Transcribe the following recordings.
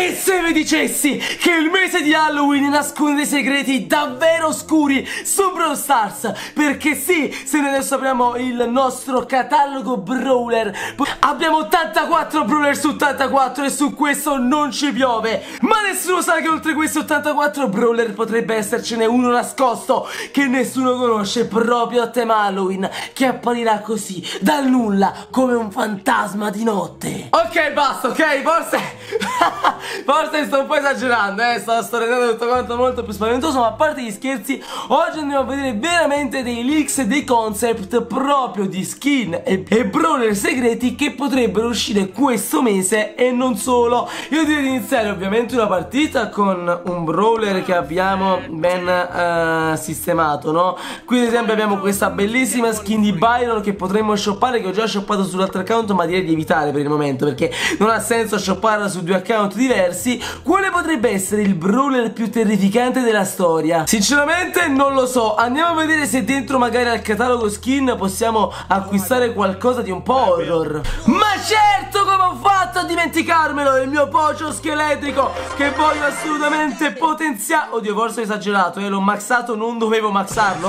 E se vi dicessi che il mese di Halloween nasconde segreti davvero oscuri su Brawl Stars Perché sì, se noi adesso apriamo il nostro catalogo brawler. Abbiamo 84 brawler su 84 e su questo non ci piove. Ma nessuno sa che oltre questi 84 brawler potrebbe essercene uno nascosto Che nessuno conosce proprio a tema Halloween Che apparirà così, dal nulla, come un fantasma di notte. Ok, basta, ok, forse... forse sto un po' esagerando, eh Sto, sto rendendo tutto quanto molto più spaventoso Ma a parte gli scherzi, oggi andiamo a vedere veramente dei leaks e dei concept Proprio di skin e, e brawler segreti che potrebbero uscire questo mese e non solo Io direi di iniziare ovviamente una partita con un brawler che abbiamo ben uh, sistemato, no? Qui ad esempio abbiamo questa bellissima skin di Byron che potremmo shoppare Che ho già shoppato sull'altro account ma direi di evitare per il momento Perché non ha senso shopparla su due account diversi Quale potrebbe essere il brawler più terrificante della storia? Sinceramente non lo so. Andiamo a vedere se dentro magari al catalogo skin possiamo acquistare qualcosa di un po' horror. Ma certo come ho fatto a dimenticarmelo Il mio pocio scheletrico Che voglio assolutamente potenziare Oddio forse ho esagerato eh L'ho maxato non dovevo maxarlo.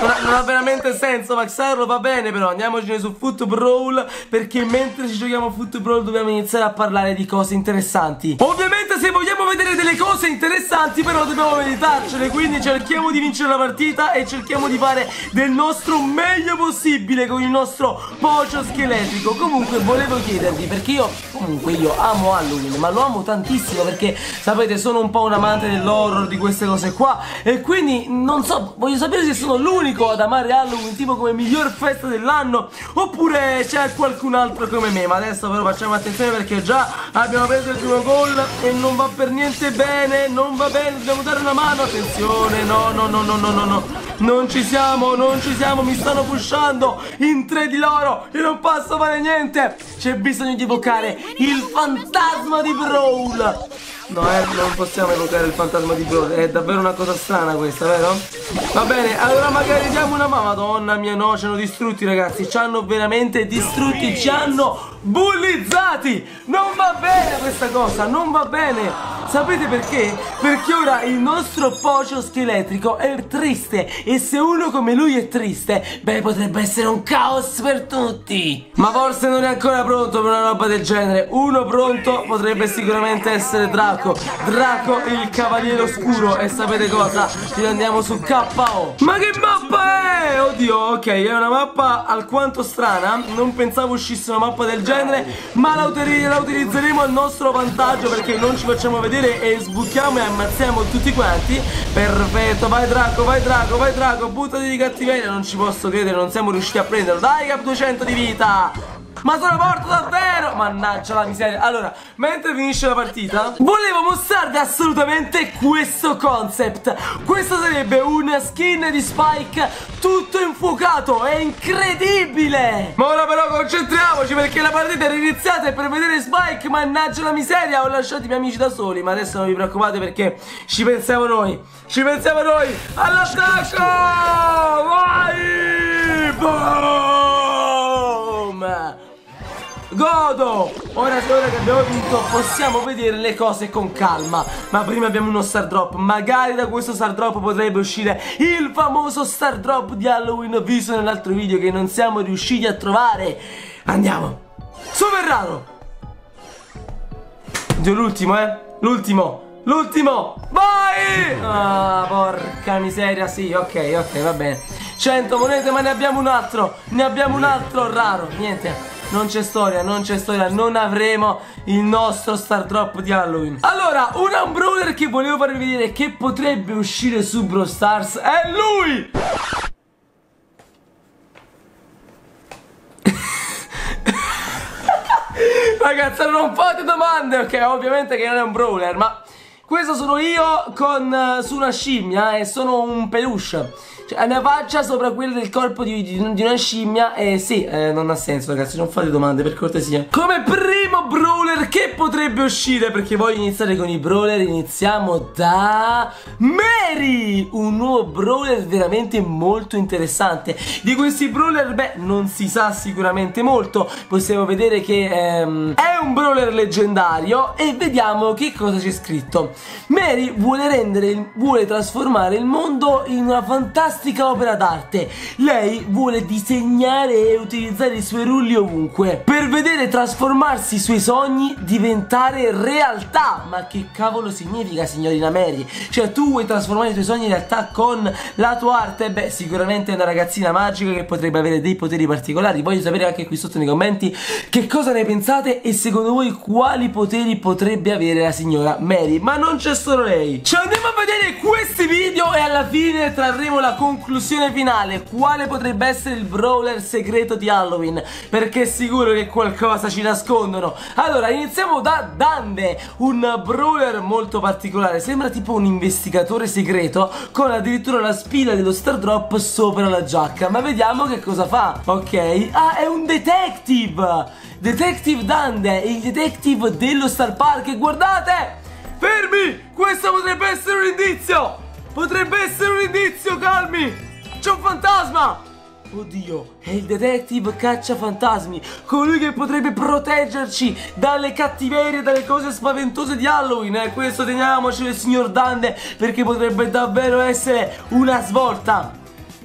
Non ha, non ha, veramente senso maxarlo va bene però Andiamocene su Foot Brawl Perché mentre ci giochiamo Foot Brawl dobbiamo iniziare a parlare di cose interessanti Ovviamente se vogliamo vedere delle cose interessanti però dobbiamo meditarcele Quindi cerchiamo di vincere la partita E cerchiamo di fare del nostro meglio possibile Con il nostro pocio scheletrico. Comunque volevo chiedervi perché io comunque io amo Halloween Ma lo amo tantissimo perché sapete sono un po' un amante dell'horror di queste cose qua. E quindi non so voglio sapere se sono l'unico ad amare Halloween tipo come miglior festa dell'anno Oppure c'è qualcun altro come me. Ma adesso però facciamo attenzione perché già abbiamo preso il primo gol E non va per niente bene Non va bene dobbiamo dare una mano Attenzione no no no no no no no non ci siamo, non ci siamo, mi stanno pushando in tre di loro e non posso fare niente. C'è bisogno di evocare il fantasma di Brawl. No, eh, non possiamo evocare il fantasma di Brawl È davvero una cosa strana questa, vero? Va bene, allora magari diamo una mano Madonna mia, no, ci hanno distrutti ragazzi Ci hanno veramente distrutti Ci hanno bullizzati! Non va bene questa cosa, non va bene! Sapete perché? Perché ora il nostro pocio scheletrico è triste E se uno come lui è triste Beh, potrebbe essere un caos per tutti! Ma forse non è ancora pronto per una roba del genere. Uno pronto potrebbe sicuramente essere Draco. Draco il cavaliere oscuro E sapete cosa? Ci andiamo su KO Ma che mappa è? Oddio, ok, è una mappa alquanto strana. Non pensavo uscisse una mappa del genere Ma la, la utilizzeremo al nostro vantaggio Perché non ci facciamo vedere E sbuchiamo e ammazziamo tutti quanti. Perfetto, vai Draco, vai Draco, vai Draco Buttati di cattiveria Non ci posso credere, non siamo riusciti a prenderlo. Dai, cap 200 di vita ma sono morto davvero! Mannaggia la miseria. Allora, mentre finisce la partita Volevo mostrarvi assolutamente questo concept. Questo sarebbe una skin di Spike Tutto infuocato. È incredibile! Ma ora però concentriamoci Perché la partita è iniziata E per vedere Spike Mannaggia la miseria Ho lasciato i miei amici da soli. Ma adesso non vi preoccupate perché Ci pensiamo noi. Ci pensiamo noi. All'attacco Vai! Boom Godo! Ora, ora che abbiamo vinto possiamo vedere le cose con calma. Ma prima abbiamo uno star drop. Magari da questo star drop potrebbe uscire il famoso star drop di Halloween. Visto nell'altro video che non siamo riusciti a trovare. Andiamo. Super raro Oddio l'ultimo eh. L'ultimo. L'ultimo. Vai! Ah porca miseria. Sì ok ok va bene. 100 monete ma ne abbiamo un altro. Ne abbiamo un altro raro. Niente non c'è storia, non c'è storia Non avremo il nostro star drop di Halloween Allora, un Unbrawler che volevo farvi vedere Che potrebbe uscire su Brawl Stars È lui! Ragazzi, erano un po' di domande Ok, ovviamente che non è un brawler Ma questo sono io con, uh, su una scimmia E sono un peluche. Cioè, la mia faccia sopra quella del corpo di, di, di una scimmia E sì, eh, non ha senso ragazzi, non fate domande per cortesia. Come prima primo brawler che potrebbe uscire Perché voglio iniziare con i brawler. Iniziamo da Mary Un nuovo brawler veramente molto interessante. Di questi brawler, beh, non si sa sicuramente molto. Possiamo vedere che ehm, è un brawler leggendario E vediamo che cosa c'è scritto. Mary vuole rendere, vuole trasformare il mondo in una fantastica opera d'arte. Lei vuole disegnare e utilizzare i suoi rulli ovunque. Per vedere trasformarsi i suoi sogni diventare realtà. Ma che cavolo significa signorina Mary? Cioè tu vuoi trasformare i tuoi sogni in realtà con la tua arte? Beh sicuramente è una ragazzina magica che potrebbe avere dei poteri particolari. Voglio sapere anche qui sotto nei commenti che cosa ne pensate E secondo voi quali poteri potrebbe avere la signora Mary. Ma non c'è solo lei. Ci andiamo a vedere questi video e alla fine trarremo la conclusione finale. Quale potrebbe essere il brawler segreto di Halloween? Perché è sicuro che qualcosa ci nascondono buono Allora iniziamo da Dande Un brawler molto particolare. Sembra tipo un investigatore segreto Con addirittura la spilla dello Star Drop sopra la giacca. Ma vediamo che cosa fa Ok? Ah è un detective! Detective Dande Il detective dello Star Park. Guardate! Fermi! Questo potrebbe essere un indizio! Potrebbe essere un indizio calmi! C'è un fantasma Oddio, è il detective caccia fantasmi, colui che potrebbe proteggerci dalle cattiverie, dalle cose spaventose di Halloween. Eh, questo teniamoci il signor Dande perché potrebbe davvero essere una svolta.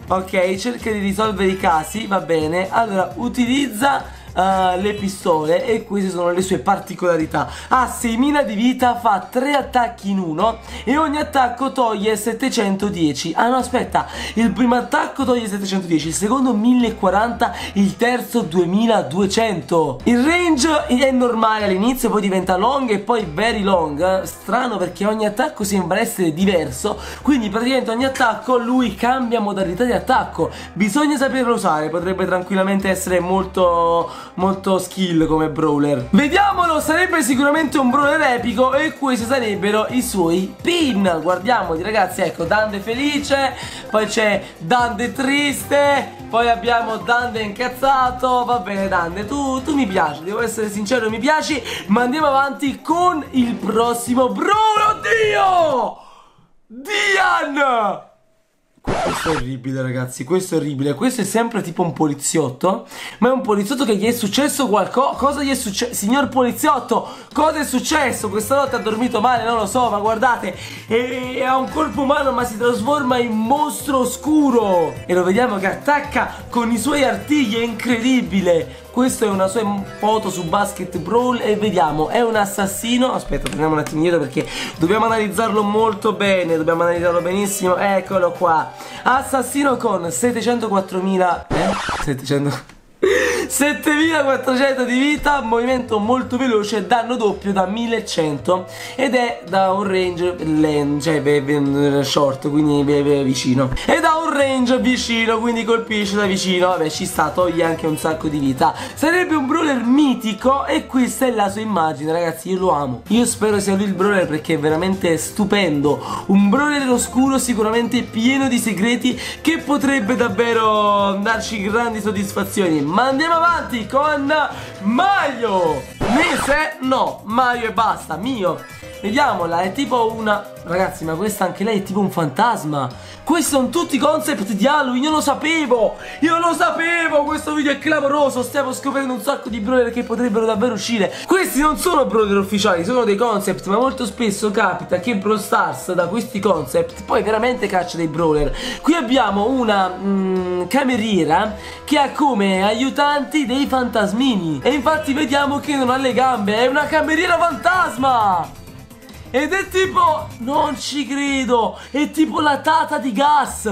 Ok, cerca di risolvere i casi, va bene. Allora, utilizza uh, le pistole e queste sono le sue particolarità. Ha 6000 di vita, fa 3 attacchi in uno e ogni attacco toglie 710 ah no aspetta, il primo attacco toglie 710 il secondo 1040 il terzo 2200 il range è normale all'inizio poi diventa long e poi very long. Strano perché ogni attacco sembra essere diverso quindi praticamente ogni attacco lui cambia modalità di attacco. Bisogna saperlo usare potrebbe tranquillamente essere molto molto skill come brawler Vediamolo, sarebbe sicuramente un brawler epico e questi sarebbero i suoi pin Guardiamoli ragazzi, ecco Dande felice, poi c'è Dande triste, poi abbiamo Dande incazzato Va bene Dande, tu, tu mi piaci, devo essere sincero mi piaci Ma andiamo avanti con il prossimo brawler, oddio! Dian! Questo è orribile ragazzi, questo è orribile Questo è sempre tipo un poliziotto Ma è un poliziotto che gli è successo qualcosa Cosa gli è successo? Signor poliziotto, cosa è successo? Questa notte ha dormito male, non lo so, ma guardate e, Ha un corpo umano ma si trasforma in mostro oscuro E lo vediamo che attacca con i suoi artigli, è incredibile questa è una sua foto su Basket Brawl e vediamo, è un assassino? Aspetta, torniamo un attimo indietro perché dobbiamo analizzarlo molto bene Dobbiamo analizzarlo benissimo, eccolo qua. Assassino con 704.000 Eh? 700... 7400 di vita, movimento molto veloce, danno doppio da 1100 ed è da un range lento, cioè short, quindi vicino. E da un range vicino, quindi colpisce da vicino, vabbè ci sta, toglie anche un sacco di vita. Sarebbe un brawler mitico e questa è la sua immagine, ragazzi, io lo amo. Io spero sia lui il brawler perché è veramente stupendo. Un brawler oscuro sicuramente pieno di segreti che potrebbe davvero darci grandi soddisfazioni. Ma andiamo avanti con Mario Mese? No, Mario e basta, mio Vediamola, è tipo una... Ragazzi, ma questa anche lei è tipo un fantasma. Questi sono tutti concept di Halloween, io lo sapevo. Io lo sapevo, questo video è clamoroso. Stiamo scoprendo un sacco di brawler che potrebbero davvero uscire. Questi non sono brawler ufficiali, sono dei concept Ma molto spesso capita che Brawl Stars da questi concept Poi veramente caccia dei brawler Qui abbiamo una mm, cameriera Che ha come aiutanti dei fantasmini. E infatti vediamo che non ha le gambe È una cameriera fantasma ed è tipo... Non ci credo! È tipo la tata di gas!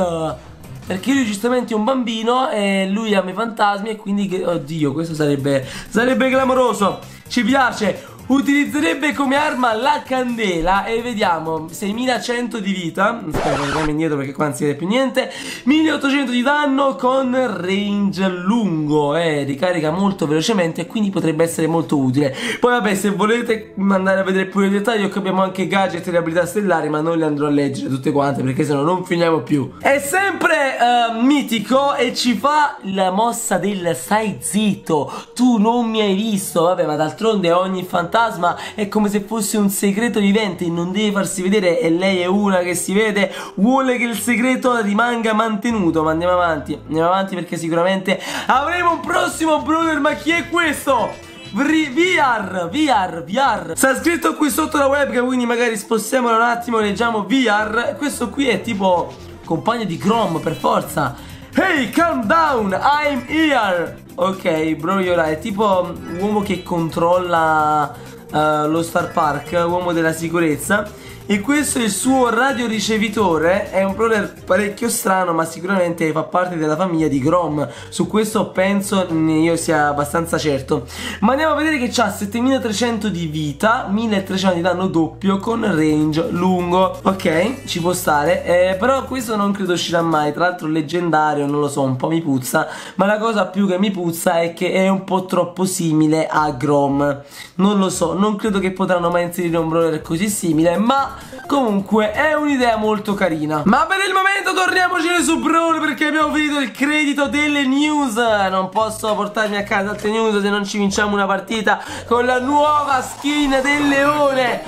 Perché lui giustamente è un bambino e lui ama i fantasmi e quindi... Oddio, questo sarebbe... Sarebbe clamoroso! Ci piace! Utilizzerebbe come arma la candela E vediamo 6100 di vita. Aspetta, torniamo indietro perché qua non si vede più niente. 1800 di danno con range lungo Eh, ricarica molto velocemente Quindi potrebbe essere molto utile. Poi vabbè, se volete andare a vedere più i dettagli Io abbiamo anche gadget e abilità stellari Ma non le andrò a leggere tutte quante Perché sennò non finiamo più. È sempre uh, mitico E ci fa la mossa del stai zitto Tu non mi hai visto Vabbè, ma d'altronde ogni fantasma fantasma è come se fosse un segreto vivente non deve farsi vedere e lei è una che si vede vuole che il segreto rimanga mantenuto. Ma andiamo avanti andiamo avanti perché sicuramente avremo un prossimo brother ma chi è questo? VR, VR, VR Sta scritto qui sotto la webcam quindi magari spostiamolo un attimo leggiamo VR Questo qui è tipo compagno di Chrome per forza. Hey calm down I'm here. Ok bro Yola è tipo uomo che controlla uh, lo Star Park, uomo della sicurezza e questo è il suo radioricevitore è un brawler parecchio strano ma sicuramente fa parte della famiglia di Grom. Su questo penso io sia abbastanza certo. Ma andiamo a vedere che ha 7300 di vita 1300 di danno doppio con range lungo. Ok ci può stare. Eh, però questo non credo uscirà mai. Tra l'altro leggendario non lo so un po' mi puzza. Ma la cosa più che mi puzza è che è un po' troppo simile a Grom. Non lo so non credo che potranno mai inserire un brawler così simile ma Comunque è un'idea molto carina. Ma per il momento torniamoci su Brawl Perché abbiamo finito il credito delle news. Non posso portarmi a casa altre news Se non ci vinciamo una partita Con la nuova skin del leone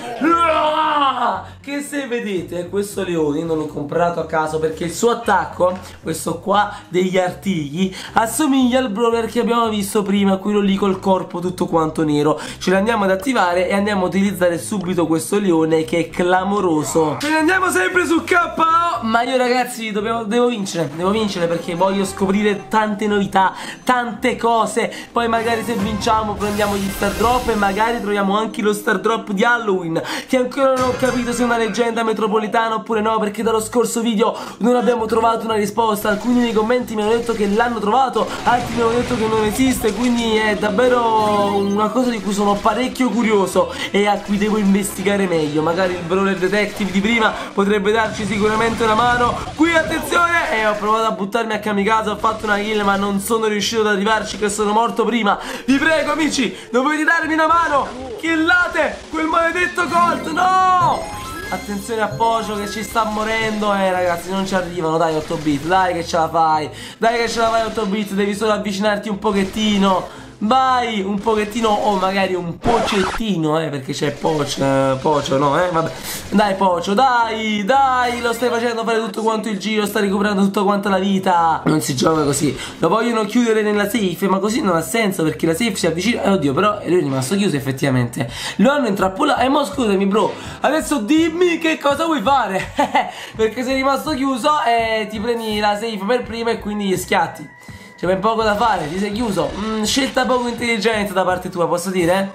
Che se vedete questo leone Non l'ho comprato a caso perché il suo attacco Questo qua degli artigli Assomiglia al brawler che abbiamo visto prima Quello lì col corpo tutto quanto nero. Ce l'andiamo ad attivare e andiamo a utilizzare subito questo leone Che è clamoroso. Ce ne andiamo sempre su KO Ma io ragazzi dobbiamo, devo vincere Devo vincere perché voglio scoprire tante novità Tante cose. Poi magari se vinciamo prendiamo gli star drop E magari troviamo anche lo star drop di Halloween Che ancora non ho capito se una leggenda metropolitana oppure no Perché dallo scorso video non abbiamo trovato una risposta. Alcuni nei commenti mi hanno detto che l'hanno trovato Altri mi hanno detto che non esiste Quindi è davvero una cosa di cui sono parecchio curioso E a cui devo investigare meglio. Magari il Brawler Detective di prima potrebbe darci sicuramente una mano. Qui attenzione E eh, ho provato a buttarmi a kamikaze Ho fatto una kill ma non sono riuscito ad arrivarci Che sono morto prima. Vi prego amici dovete darmi una mano Killate quel maledetto Colt No! Attenzione a Pocio che ci sta morendo. Eh ragazzi non ci arrivano Dai 8 bit. Dai che ce la fai. Dai che ce la fai 8 bit. Devi solo avvicinarti un pochettino Vai un pochettino o magari un pocettino eh perché c'è pocio, eh, pocio no eh vabbè. Dai pocio dai dai lo stai facendo fare tutto quanto il giro Sta recuperando tutta quanta la vita. Non si gioca così. Lo vogliono chiudere nella safe ma così non ha senso perché la safe si avvicina. Eh oddio però lui è rimasto chiuso effettivamente. Lo hanno intrappolato. Eh ma scusami bro Adesso dimmi che cosa vuoi fare. Perché sei rimasto chiuso e ti prendi la safe per prima e quindi schiatti c'è ben poco da fare, ti sei chiuso. Mm, Scelta poco intelligente da parte tua, posso dire?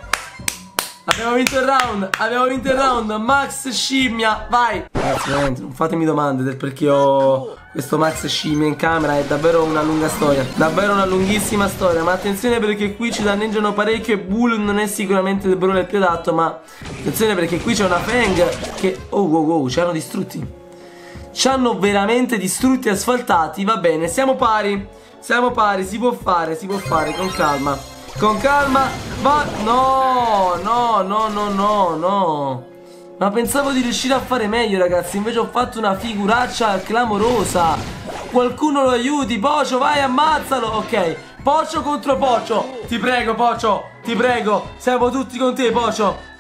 Abbiamo vinto il round, abbiamo vinto il round. Max scimmia, vai. Ragazzi, veramente, non fatemi domande del perché ho questo Max scimmia in camera È davvero una lunga storia. Davvero una lunghissima storia Ma attenzione perché qui ci danneggiano parecchio E Bull non è sicuramente il brawler più adatto Ma attenzione perché qui c'è una Fang Che, oh wow wow, ci hanno distrutti Ci hanno veramente distrutti e asfaltati Va bene, siamo pari. Siamo pari, si può fare, si può fare, con calma. Con calma, va No, no, no, no, no, no. Ma pensavo di riuscire a fare meglio ragazzi Invece ho fatto una figuraccia clamorosa. Qualcuno lo aiuti, Pocio, vai, ammazzalo. Ok, Pocio contro Pocio. Ti prego, Pocio, ti prego. Siamo tutti con te, Pocio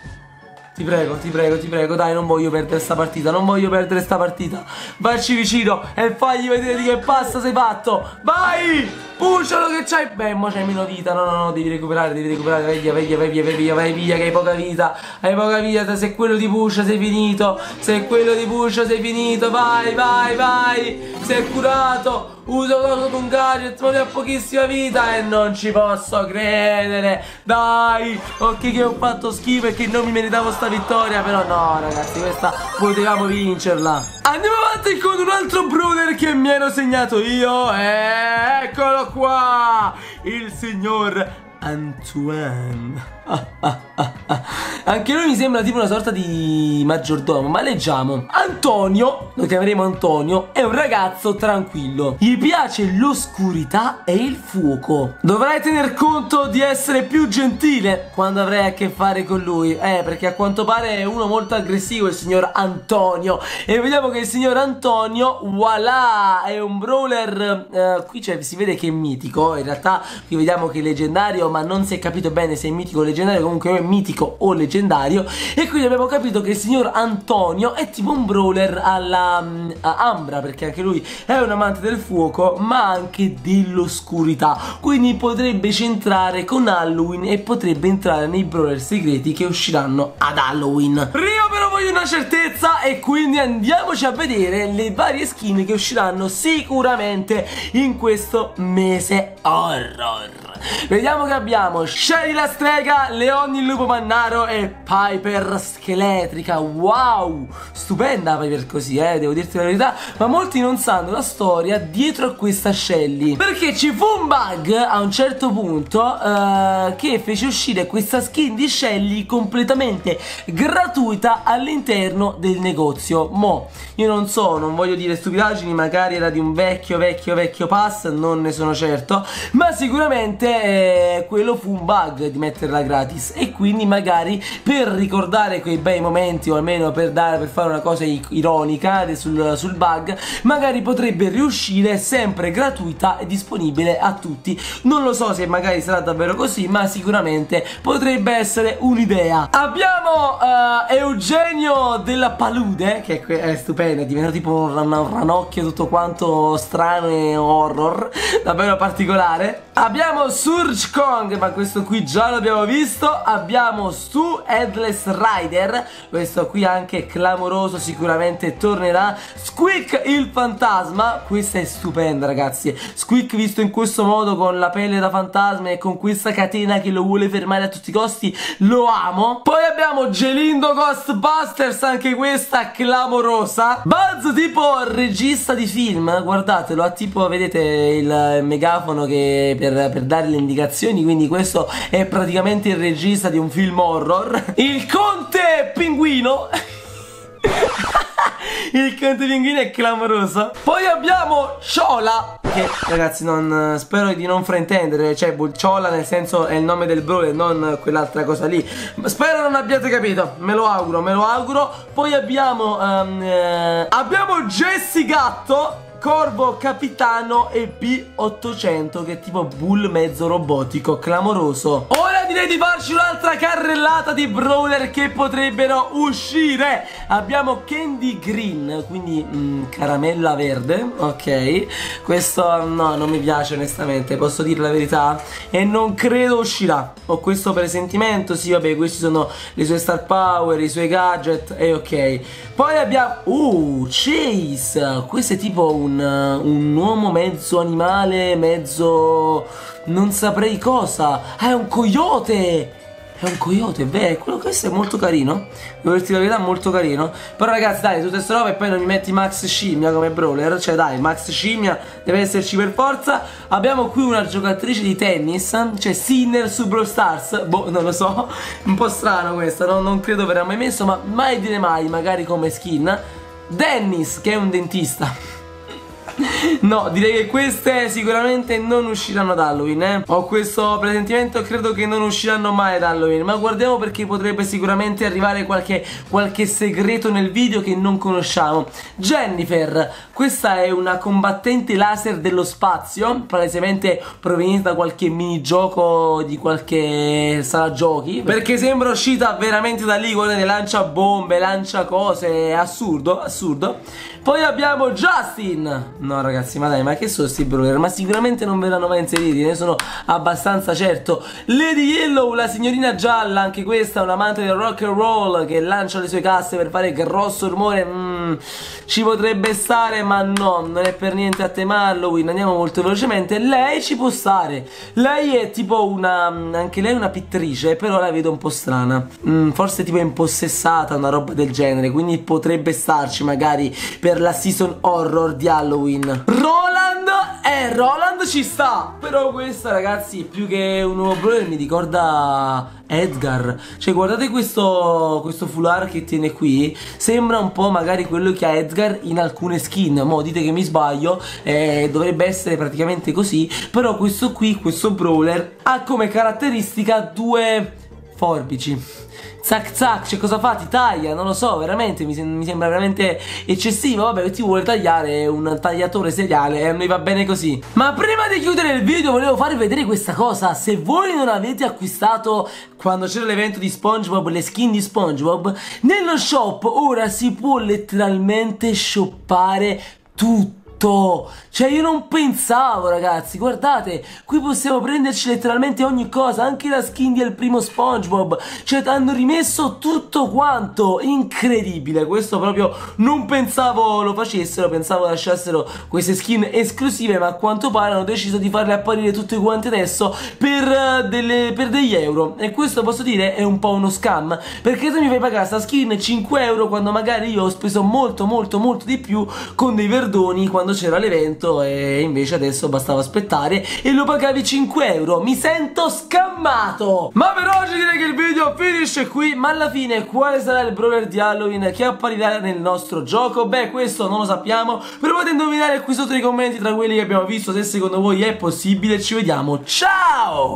ti prego, ti prego, ti prego, dai, non voglio perdere sta partita, non voglio perdere sta partita. Vacci vicino e fagli vedere di che passa sei fatto. Vai! Puccialo che c'hai. Beh mo c'hai meno vita. No no no devi recuperare Devi recuperare. Vai via vai via vai via vai via Vai via che hai poca vita. Hai poca vita Se quello di Puscia sei finito. Se quello di Puscia sei finito. Vai vai vai. Sei curato Uso solo un gadget Ma ne ha pochissima vita E non ci posso credere. Dai Ok che ho fatto schifo E che non mi meritavo sta vittoria Però no ragazzi Questa potevamo vincerla. Andiamo avanti con un altro brother che mi ero segnato io Eccolo qua Il signor Antoine Anche lui mi sembra tipo una sorta di maggiordomo, ma leggiamo. Antonio, lo chiameremo Antonio, è un ragazzo tranquillo. Gli piace l'oscurità e il fuoco. Dovrai tener conto di essere più gentile quando avrai a che fare con lui. Eh, perché a quanto pare è uno molto aggressivo il signor Antonio. E vediamo che il signor Antonio, voilà, è un brawler. Eh, qui cioè, si vede che è mitico. In realtà qui vediamo che è leggendario, ma non si è capito bene se è mitico o leggendario. Comunque è mitico o leggendario. E quindi abbiamo capito che il signor Antonio è tipo un brawler alla um, Ambra, perché anche lui è un amante del fuoco, ma anche dell'oscurità. Quindi potrebbe centrare con Halloween e potrebbe entrare nei brawler segreti che usciranno ad Halloween. Io però voglio una certezza e quindi andiamoci a vedere le varie skin che usciranno sicuramente in questo mese horror. Vediamo che abbiamo. Shelly la strega, Leoni il lupo mannaro e Piper scheletrica. Wow, stupenda Piper così eh, devo dirti la verità. Ma molti non sanno la storia dietro a questa Shelly Perché ci fu un bug a un certo punto eh, Che fece uscire questa skin di Shelly completamente gratuita all'interno del negozio. Mo, io non so, non voglio dire stupidaggini Magari era di un vecchio vecchio vecchio pass, non ne sono certo Ma sicuramente eh, quello fu un bug di metterla gratis e quindi magari per ricordare quei bei momenti o almeno per, dare, per fare una cosa ironica sul, sul bug magari potrebbe riuscire sempre gratuita e disponibile a tutti. Non lo so se magari sarà davvero così ma sicuramente potrebbe essere un'idea. Abbiamo uh, Eugenio della Palude che è stupendo è diventato tipo un, un ranocchio tutto quanto strano e horror davvero particolare. Abbiamo Surge Kong ma questo qui già l'abbiamo visto. Abbiamo Stu Headless Rider. Questo qui anche clamoroso sicuramente tornerà. Squeak il fantasma. Questa è stupenda ragazzi. Squeak visto in questo modo con la pelle da fantasma e con questa catena che lo vuole fermare a tutti i costi lo amo. Poi abbiamo Gelindo Ghostbusters anche questa clamorosa. Buzz tipo regista di film. Guardatelo ha tipo vedete il megafono che per, per dare le indicazioni quindi questo è praticamente il regista di un film horror. Il conte pinguino. Il conte pinguino è clamoroso. Poi abbiamo Ciola Che ragazzi non, spero di non fraintendere Cioè Ciola nel senso è il nome del brawler Non quell'altra cosa lì. Spero non abbiate capito Me lo auguro, me lo auguro. Poi abbiamo um, eh, Abbiamo Jessie Gatto Corvo Capitano e B800 che è tipo bull mezzo robotico, clamoroso. Ora direi di farci un'altra carrellata di brawler che potrebbero uscire. Abbiamo Candy Green, quindi mm, caramella verde, ok. Questo no, non mi piace onestamente, posso dire la verità. E non credo uscirà. Ho questo presentimento, sì vabbè, questi sono le sue star power, i suoi gadget e ok. Poi abbiamo... Uh, Chase, questo è tipo un un, un uomo mezzo animale, mezzo... non saprei cosa. Ah, è un coyote! È un coyote, beh, quello questo è molto carino. Devo dirti la verità, molto carino. Però ragazzi, dai, tutte queste robe e poi non mi metti Max Scimmia come brawler. Cioè dai, Max Scimmia deve esserci per forza. Abbiamo qui una giocatrice di tennis Cioè Sinner su Brawl Stars. Boh, non lo so. Un po' strano questo, no? non credo verrà mai messo Ma mai dire mai, magari come skin. Dennis, che è un dentista No, direi che queste sicuramente non usciranno ad Halloween, eh. Ho questo presentimento, credo che non usciranno mai ad Halloween. Ma guardiamo perché potrebbe sicuramente arrivare qualche, qualche segreto nel video che non conosciamo. Jennifer, questa è una combattente laser dello spazio, palesemente proveniente da qualche minigioco di qualche sala giochi. Perché sembra uscita veramente da lì, guardate, lancia bombe, lancia cose, assurdo, assurdo. Poi abbiamo Justin. No ragazzi ma dai ma che sono sti brawler? Ma sicuramente non verranno mai inseriti Ne sono abbastanza certo. Lady Yellow la signorina gialla Anche questa un amante del rock and roll Che lancia le sue casse per fare grosso rumore. Mm, Ci potrebbe stare ma no Non è per niente a tema Halloween Andiamo molto velocemente. Lei ci può stare. Lei è tipo una Anche lei è una pittrice Però la vedo un po' strana. Mm, Forse tipo impossessata Una roba del genere Quindi potrebbe starci magari per la season horror di Halloween. Roland? Eh, Roland ci sta! Però questa ragazzi più che un nuovo brawler mi ricorda Edgar. Cioè guardate questo, questo foulard che tiene qui. Sembra un po' magari quello che ha Edgar in alcune skin. Mo dite che mi sbaglio. Eh, Dovrebbe essere praticamente così. Però questo qui, questo brawler Ha come caratteristica due forbici. Zac zac, cioè cosa fa? Ti taglia? Non lo so, veramente, mi, mi sembra veramente eccessivo. Vabbè, ti vuole tagliare un tagliatore seriale e mi va bene così. Ma prima di chiudere il video volevo farvi vedere questa cosa. Se voi non avete acquistato quando c'era l'evento di Spongebob, le skin di Spongebob Nello shop ora si può letteralmente shoppare tutto tutto. Cioè io non pensavo ragazzi Guardate Qui possiamo prenderci letteralmente ogni cosa Anche la skin del primo Spongebob. Cioè hanno rimesso tutto quanto. Incredibile Questo proprio non pensavo lo facessero Pensavo lasciassero queste skin esclusive Ma a quanto pare hanno deciso di farle apparire tutte quante adesso Per, uh, delle, per degli euro. E questo posso dire è un po' uno scam Perché tu mi fai pagare sta skin 5 euro Quando magari io ho speso molto molto molto di più Con dei verdoni Quando quando c'era l'evento e invece adesso bastava aspettare e lo pagavi 5 euro. Mi sento scammato! Ma per oggi direi che il video finisce qui, ma alla fine quale sarà il brawler di Halloween che apparirà nel nostro gioco? Beh, questo non lo sappiamo, provate a indovinare qui sotto nei commenti tra quelli che abbiamo visto se secondo voi è possibile. Ci vediamo, ciao!